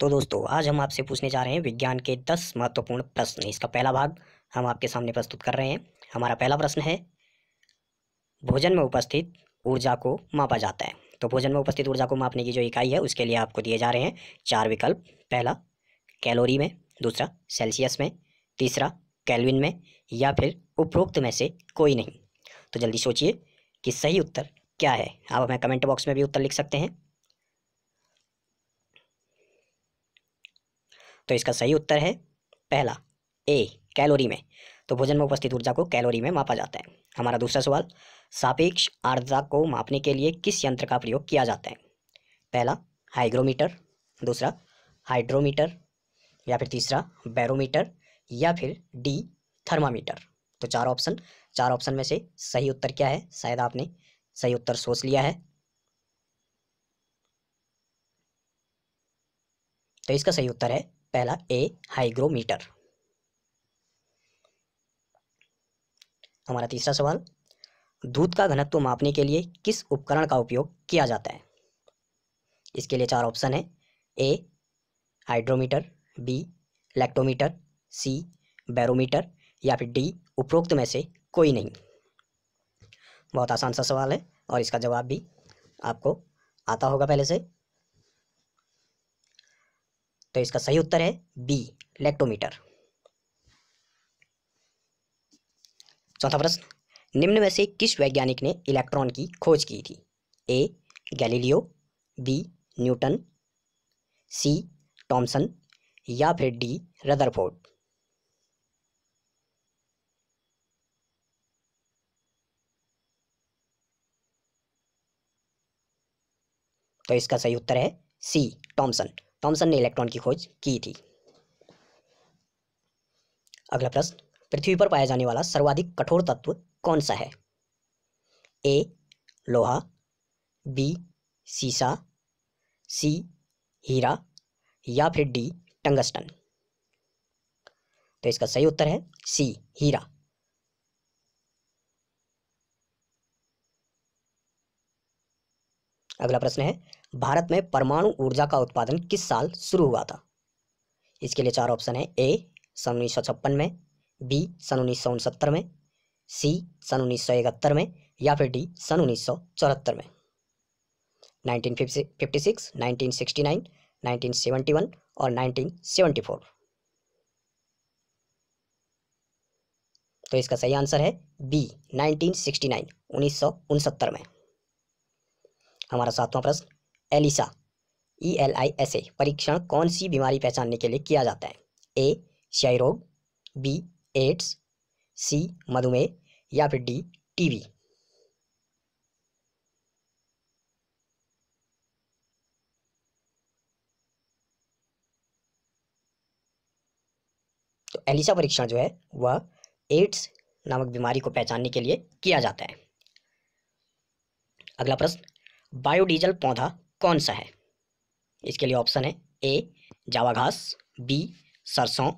तो दोस्तों, आज हम आपसे पूछने जा रहे हैं विज्ञान के दस महत्वपूर्ण प्रश्न। इसका पहला भाग हम आपके सामने प्रस्तुत कर रहे हैं। हमारा पहला प्रश्न है, भोजन में उपस्थित ऊर्जा को मापा जाता है। तो भोजन में उपस्थित ऊर्जा को मापने की जो इकाई है, उसके लिए आपको दिए जा रहे हैं चार विकल्प। पहला, कैलोरी में। दूसरा, सेल्सियस में। तीसरा, कैलविन में। या फिर उपरोक्त में से कोई नहीं। तो जल्दी सोचिए कि सही उत्तर क्या है। आप हमें कमेंट बॉक्स में भी उत्तर लिख सकते हैं। तो इसका सही उत्तर है पहला, ए, कैलोरी में। तो भोजन में उपस्थित ऊर्जा को कैलोरी में मापा जाता है। हमारा दूसरा सवाल, सापेक्ष आर्द्रता को मापने के लिए किस यंत्र का प्रयोग किया जाता है? पहला, हाइग्रोमीटर, दूसरा, हाइड्रोमीटर, या फिर तीसरा, बैरोमीटर, या फिर डी, थर्मामीटर। तो चार ऑप्शन चार ऑप्शन में से सही उत्तर क्या है? शायद आपने सही उत्तर सोच लिया है। तो इसका सही उत्तर है पहला ए हाइग्रोमीटर हमारा तीसरा सवाल, दूध का घनत्व मापने के लिए किस उपकरण का उपयोग किया जाता है? इसके लिए चार ऑप्शन है A hydrometer B lactometer C barometer या फिर डी उपरोक्त में से कोई नहीं। बहुत आसान सा सवाल है और इसका जवाब भी आपको आता होगा पहले से। तो इसका सही उत्तर है बी लैक्टोमीटर चौथा प्रश्न, निम्न में से किस वैज्ञानिक ने इलेक्ट्रॉन की खोज की थी? A Galileo B Newton C Thomson या फिर डी रदरफोर्ड तो इसका सही उत्तर है सी टॉमसन टॉमसन ने इलेक्ट्रॉन की खोज की थी। अगला प्रश्न, पृथ्वी पर पाया जाने वाला सर्वाधिक कठोर तत्व कौन सा है? ए लोहा बी सीसा सी हीरा या फिर डी टंगस्टन। तो इसका सही उत्तर है सी हीरा। अगला प्रश्न है, भारत में परमाणु ऊर्जा का उत्पादन किस साल शुरू हुआ था? इसके लिए चार ऑप्शन है, ए, सन उन्नीस सौ छप्पन में, बी, सन उन्नीस सौ उनसत्तर में, सी, सन उन्नीस सौ इकहत्तर में, या फिर डी, सन उन्नीस सौ चौहत्तर में। Nineteen fifty six, nineteen sixty nine, nineteen seventy one और नाइनटीन सेवेंटी फोर। तो इसका सही आंसर है, बी, नाइनटीन सिक्सटी नाइन, उन्नीस सौ उनसत्तर में। हमारा सातवां प्रश्न, ELISA E L I S A परीक्षण कौन सी बीमारी पहचानने के लिए किया जाता है? ए क्षय रोग बी एड्स सी मधुमेह, या फिर डी टीबी तो एलिसा परीक्षण जो है, वह एड्स नामक बीमारी को पहचानने के लिए किया जाता है। अगला प्रश्न बायोडीजल पौधा कौन सा है? इसके लिए ऑप्शन है ए जावा घास बी सरसों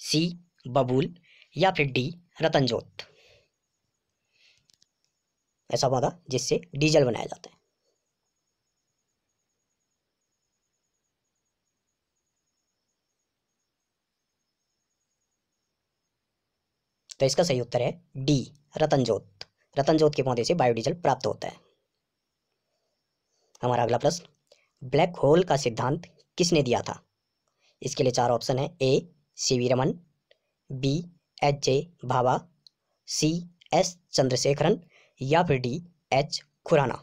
सी बबूल या फिर डी रतनजोत। ऐसा पौधा जिससे डीजल बनाया जाता है। तो इसका सही उत्तर है डी रतनजोत। रतनजोत के पौधे से बायोडीजल प्राप्त होता है। हमारा अगला प्रश्न ब्लैक होल का सिद्धांत किसने दिया था? इसके लिए चार ऑप्शन है A C V Raman B H J Bhabha C S Chandrasekharan या फिर डी एच खुराना।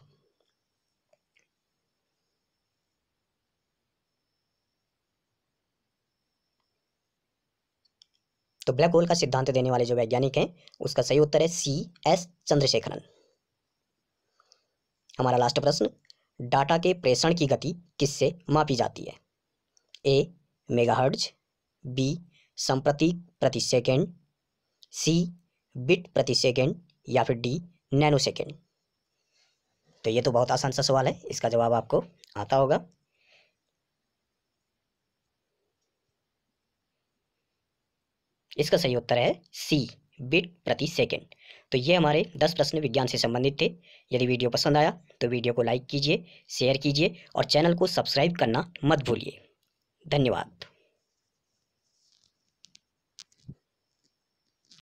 तो ब्लैक होल का सिद्धांत देने वाले जो वैज्ञानिक हैं, उसका सही उत्तर है सी एस चंद्रशेखरन। हमारा लास्ट प्रश्न डाटा के प्रेषण की गति किससे मापी जाती है? ए मेगाहर्ट्ज बी संप्रतीक प्रति सेकेंड सी बिट प्रति सेकेंड या फिर डी नैनो सेकेंड तो ये तो बहुत आसान सा सवाल है, इसका जवाब आपको आता होगा। इसका सही उत्तर है सी बिट प्रति सेकेंड तो ये हमारे दस प्रश्न विज्ञान से संबंधित थे। यदि वीडियो पसंद आया तो वीडियो को लाइक कीजिए शेयर कीजिए और चैनल को सब्सक्राइब करना मत भूलिए। धन्यवाद।